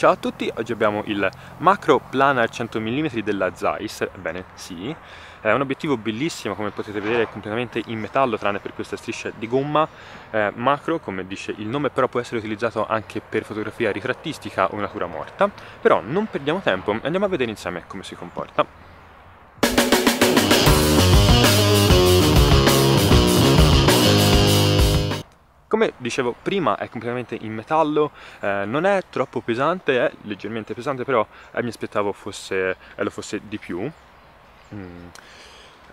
Ciao a tutti, oggi abbiamo il macro planar 100 mm della Zeiss, ebbene sì, è un obiettivo bellissimo come potete vedere completamente in metallo tranne per questa striscia di gomma, eh, macro come dice il nome però può essere utilizzato anche per fotografia ritrattistica o natura morta, però non perdiamo tempo, andiamo a vedere insieme come si comporta. Come dicevo prima è completamente in metallo, eh, non è troppo pesante, è leggermente pesante però eh, mi aspettavo fosse, eh, lo fosse di più. Mm.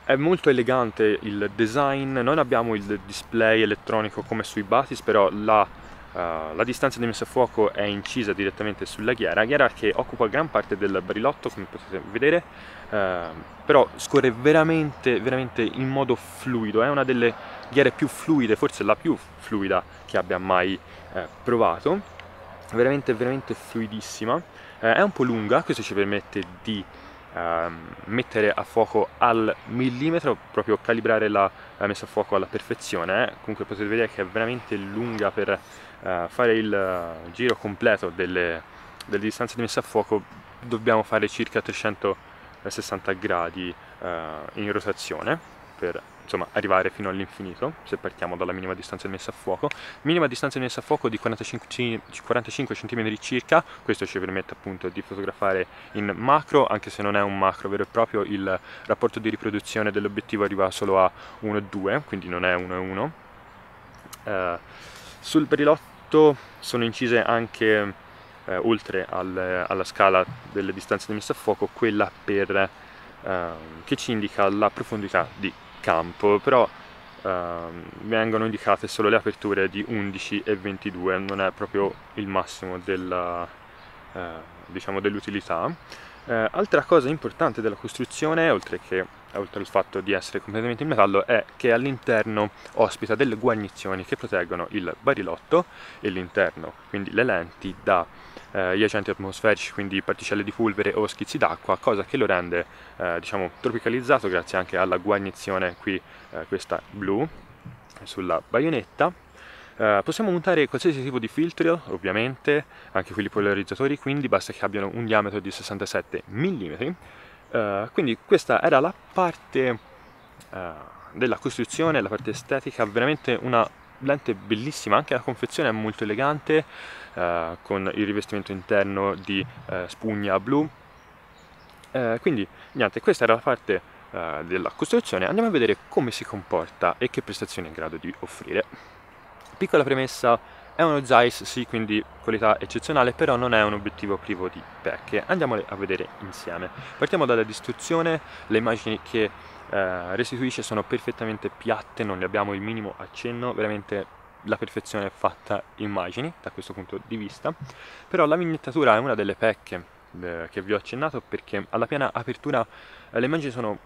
È molto elegante il design, non abbiamo il display elettronico come sui Batis, però la Uh, la distanza di messa a fuoco è incisa direttamente sulla ghiera, ghiera che occupa gran parte del barilotto come potete vedere, uh, però scorre veramente, veramente in modo fluido, è una delle ghiere più fluide, forse la più fluida che abbia mai uh, provato, veramente, veramente fluidissima, è un po' lunga, questo ci permette di ehm, mettere a fuoco al millimetro, proprio calibrare la, messa a fuoco alla perfezione, comunque potete vedere che è veramente lunga per uh, fare il uh, giro completo delle, delle, distanze di messa a fuoco. Dobbiamo fare circa 360 gradi in rotazione per insomma, arrivare fino all'infinito, se partiamo dalla minima distanza di messa a fuoco. Minima distanza di messa a fuoco di 45, 45 cm circa, questo ci permette appunto di fotografare in macro, anche se non è un macro vero e proprio, il rapporto di riproduzione dell'obiettivo arriva solo a 1,2, quindi non è 1,1. Uh, sul perilotto sono incise anche, eh, oltre al, alla scala delle distanze di messa a fuoco, quella per, eh, che ci indica la profondità di campo, però eh, vengono indicate solo le aperture di 11 e 22, non è proprio il massimo della, eh, diciamo dell'utilità. Eh, altra cosa importante della costruzione, oltre che oltre al fatto di essere completamente in metallo, è che all'interno ospita delle guarnizioni che proteggono il barilotto e l'interno, quindi le lenti, da eh, gli agenti atmosferici, quindi particelle di polvere o schizzi d'acqua, cosa che lo rende eh, diciamo, tropicalizzato grazie anche alla guarnizione qui, eh, questa blu, sulla baionetta. Uh, possiamo montare qualsiasi tipo di filtro, ovviamente, anche quelli polarizzatori, quindi basta che abbiano un diametro di 67 mm Uh, quindi questa era la parte uh, della costruzione, la parte estetica, veramente una lente bellissima, anche la confezione è molto elegante, uh, con il rivestimento interno di spugna blu. quindi niente, questa era la parte della costruzione, andiamo a vedere come si comporta e che prestazioni è in grado di offrire. Piccola premessa, è uno Zeiss, sì, quindi qualità eccezionale, però non è un obiettivo privo di pecche. Andiamole a vedere insieme. Partiamo dalla distruzione, le immagini che eh, restituisce sono perfettamente piatte, non ne abbiamo il minimo accenno, veramente la perfezione fatta immagini da questo punto di vista. Però la vignettatura è una delle pecche eh, che vi ho accennato perché alla piena apertura eh, le immagini sono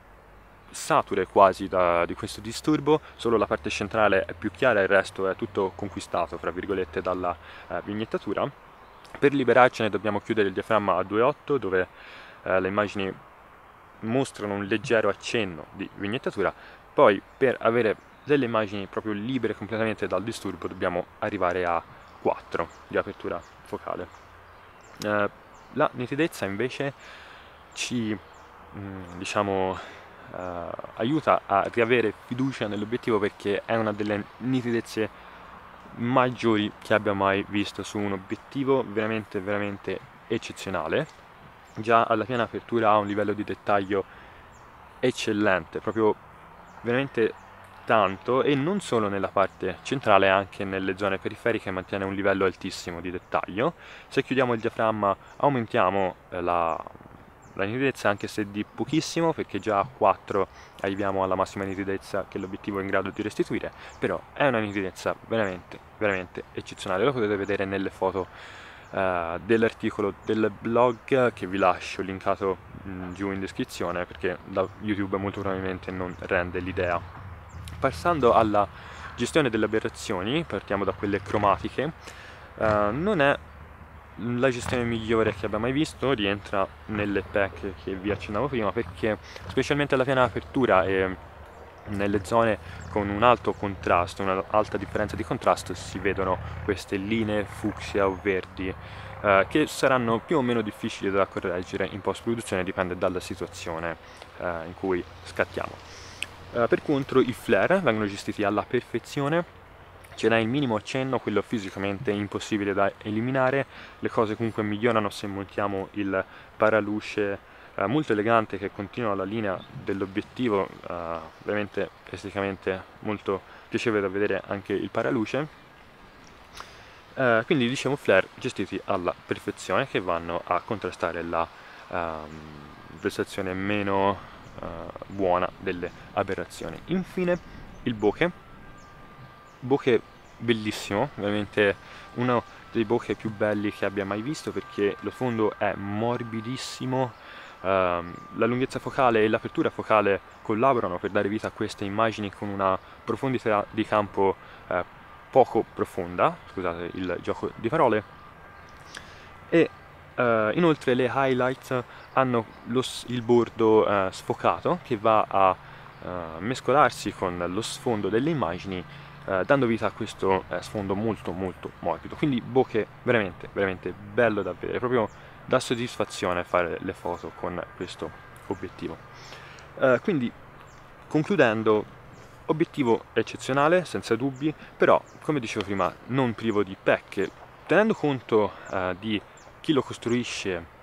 sature quasi da, di questo disturbo, solo la parte centrale è più chiara e il resto è tutto conquistato, fra virgolette, dalla eh, vignettatura. Per liberarcene dobbiamo chiudere il diaframma a 2.8 dove eh, le immagini mostrano un leggero accenno di vignettatura, poi per avere delle immagini proprio libere completamente dal disturbo dobbiamo arrivare a 4 di apertura focale. Eh, la nitidezza invece ci mm, diciamo uh, aiuta a riavere fiducia nell'obiettivo perché è una delle nitidezze maggiori che abbia mai visto su un obiettivo veramente veramente eccezionale. Già alla piena apertura ha un livello di dettaglio eccellente proprio veramente tanto e non solo nella parte centrale anche nelle zone periferiche mantiene un livello altissimo di dettaglio. Se chiudiamo il diaframma aumentiamo eh, la la nitidezza anche se di pochissimo perché già a 4 arriviamo alla massima nitidezza che l'obiettivo è in grado di restituire però è una nitidezza veramente veramente eccezionale. Lo potete vedere nelle foto uh, dell'articolo del blog che vi lascio linkato mh, mm, giù in descrizione perché da youtube molto probabilmente non rende l'idea. Passando alla gestione delle aberrazioni partiamo da quelle cromatiche. Uh, non è la gestione migliore che abbia mai visto rientra nelle pack che vi accennavo prima perché specialmente alla piena apertura e nelle zone con un alto contrasto, un'alta differenza di contrasto si vedono queste linee fucsia o verdi eh, che saranno più o meno difficili da correggere in post produzione dipende dalla situazione eh, in cui scattiamo. Eh, per contro i flare vengono gestiti alla perfezione ce n'è il minimo accenno, quello fisicamente impossibile da eliminare, le cose comunque migliorano se montiamo il paraluce eh, molto elegante che continua la linea dell'obiettivo, eh, veramente esteticamente molto piacevole da vedere anche il paraluce. Eh, quindi diciamo flare gestiti alla perfezione che vanno a contrastare la ehm, prestazione meno eh, buona delle aberrazioni. Infine il bokeh, bokeh bellissimo, veramente uno dei bokeh più belli che abbia mai visto perché lo fondo è morbidissimo Ehm, la lunghezza focale e l'apertura focale collaborano per dare vita a queste immagini con una profondità di campo uh, poco profonda, scusate il gioco di parole, e uh, inoltre le highlights hanno lo, il bordo uh, sfocato che va a mescolarsi con lo sfondo delle immagini dando vita a questo sfondo molto molto morbido. Quindi bokeh veramente veramente bello da vedere. Proprio dà soddisfazione fare le foto con questo obiettivo. Uh, quindi concludendo, obiettivo eccezionale, senza dubbi, però come dicevo prima non privo di pecche, tenendo conto uh, di chi lo costruisce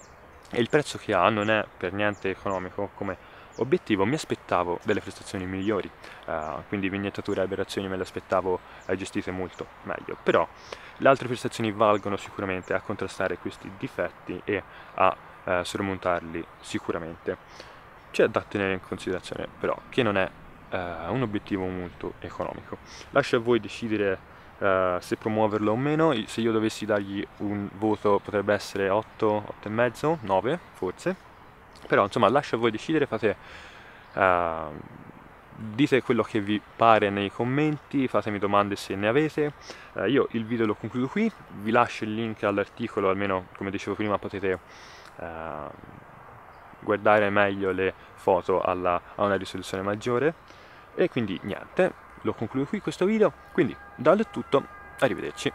e il prezzo che ha non è per niente economico come obiettivo mi aspettavo delle prestazioni migliori, uh, quindi vignettature e aberrazioni me le aspettavo uh, gestite molto meglio, però le altre prestazioni valgono sicuramente a contrastare questi difetti e a uh, sormontarli sicuramente. C'è da tenere in considerazione però che non è un obiettivo molto economico. Lascio a voi decidere se promuoverlo o meno, se io dovessi dargli un voto potrebbe essere 8, 8,5, 9 forse, però insomma lascio a voi decidere, fate, uh, dite quello che vi pare nei commenti, fatemi domande se ne avete, uh, io il video lo concludo qui, vi lascio il link all'articolo, almeno come dicevo prima potete uh, guardare meglio le foto alla, a una risoluzione maggiore e quindi niente, lo concludo qui questo video, quindi da è tutto, arrivederci.